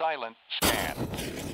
silent scan.